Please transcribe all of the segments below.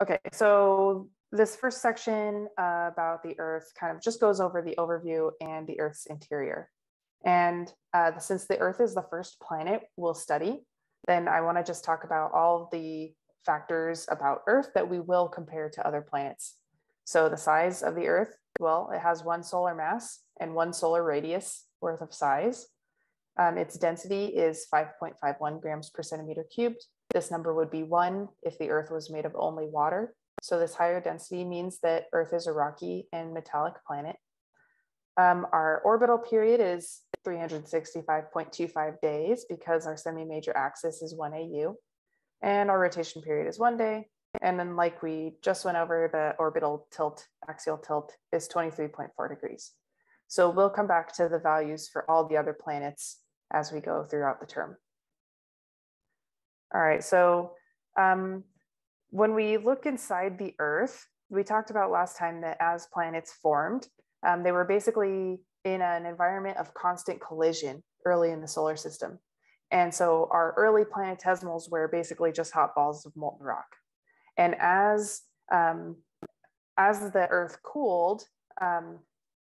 Okay, so this first section uh, about the Earth kind of just goes over the overview and the Earth's interior. And uh, since the Earth is the first planet we'll study, then I want to just talk about all the factors about Earth that we will compare to other planets. So the size of the Earth, well, it has one solar mass and one solar radius worth of size. Um, its density is 5.51 grams per centimeter cubed. This number would be one if the Earth was made of only water. So this higher density means that Earth is a rocky and metallic planet. Um, our orbital period is 365.25 days because our semi-major axis is 1 AU. And our rotation period is one day. And then like we just went over, the orbital tilt, axial tilt is 23.4 degrees. So we'll come back to the values for all the other planets as we go throughout the term. All right, so um, when we look inside the Earth, we talked about last time that as planets formed, um, they were basically in an environment of constant collision early in the solar system. And so our early planetesimals were basically just hot balls of molten rock. And as um, as the Earth cooled, um,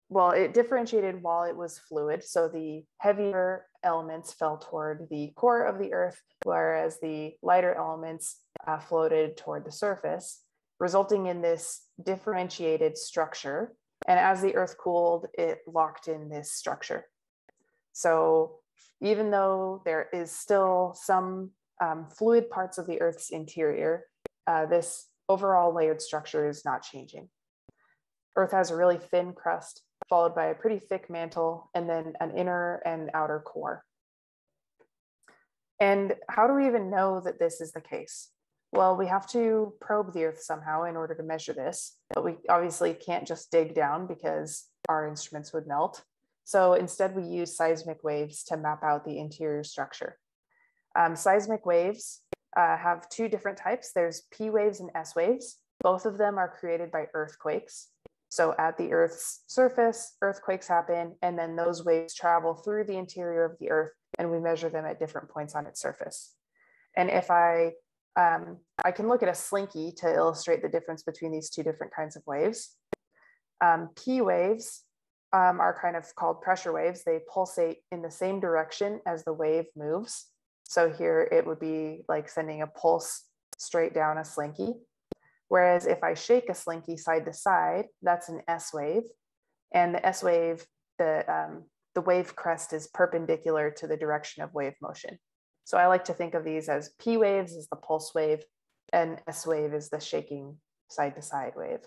well, it differentiated while it was fluid. So the heavier elements fell toward the core of the Earth, whereas the lighter elements uh, floated toward the surface, resulting in this differentiated structure. And as the Earth cooled, it locked in this structure. So even though there is still some um, fluid parts of the Earth's interior, uh, this overall layered structure is not changing. Earth has a really thin crust followed by a pretty thick mantle, and then an inner and outer core. And how do we even know that this is the case? Well, we have to probe the Earth somehow in order to measure this, but we obviously can't just dig down because our instruments would melt. So instead, we use seismic waves to map out the interior structure. Um, seismic waves uh, have two different types. There's P waves and S waves. Both of them are created by earthquakes. So at the Earth's surface, earthquakes happen, and then those waves travel through the interior of the Earth, and we measure them at different points on its surface. And if I, um, I can look at a slinky to illustrate the difference between these two different kinds of waves. Um, P waves um, are kind of called pressure waves. They pulsate in the same direction as the wave moves. So here it would be like sending a pulse straight down a slinky. Whereas if I shake a slinky side to side, that's an S wave. And the S wave, the, um, the wave crest is perpendicular to the direction of wave motion. So I like to think of these as P waves is the pulse wave and S wave is the shaking side to side wave.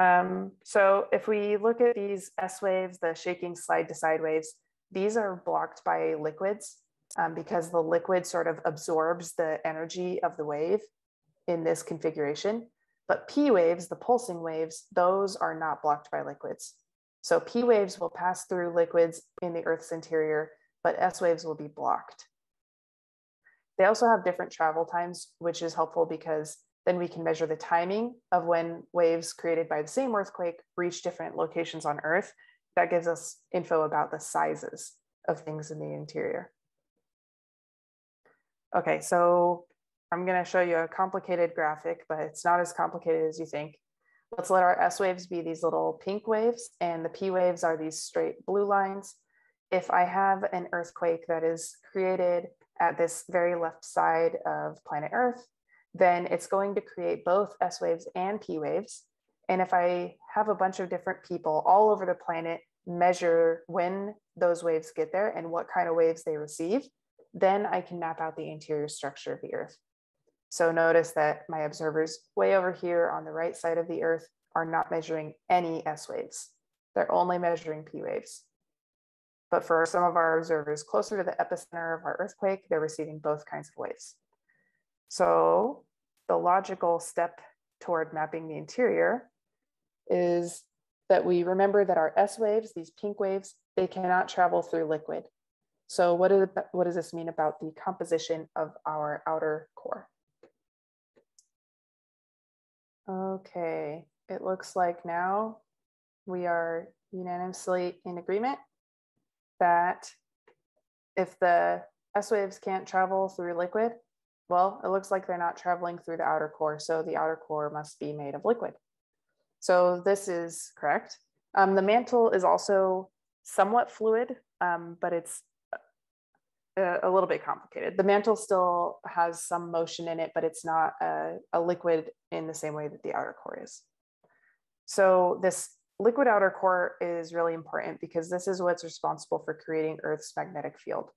Um, so if we look at these S waves, the shaking side to side waves, these are blocked by liquids um, because the liquid sort of absorbs the energy of the wave in this configuration. But P waves, the pulsing waves, those are not blocked by liquids. So P waves will pass through liquids in the Earth's interior, but S waves will be blocked. They also have different travel times, which is helpful because then we can measure the timing of when waves created by the same earthquake reach different locations on Earth. That gives us info about the sizes of things in the interior. Okay, so I'm going to show you a complicated graphic, but it's not as complicated as you think. Let's let our S waves be these little pink waves and the P waves are these straight blue lines. If I have an earthquake that is created at this very left side of planet Earth, then it's going to create both S waves and P waves. And if I have a bunch of different people all over the planet measure when those waves get there and what kind of waves they receive, then I can map out the interior structure of the Earth. So notice that my observers way over here on the right side of the Earth are not measuring any S waves. They're only measuring P waves. But for some of our observers closer to the epicenter of our earthquake, they're receiving both kinds of waves. So the logical step toward mapping the interior is that we remember that our S waves, these pink waves, they cannot travel through liquid. So what, is, what does this mean about the composition of our outer core? Okay, it looks like now we are unanimously in agreement that if the S waves can't travel through liquid, Well, it looks like they're not traveling through the outer core, so the outer core must be made of liquid. So this is correct. Um, the mantle is also somewhat fluid, um, but it's a, little bit complicated. The mantle still has some motion in it, but it's not a, a liquid in the same way that the outer core is. So this liquid outer core is really important because this is what's responsible for creating Earth's magnetic field.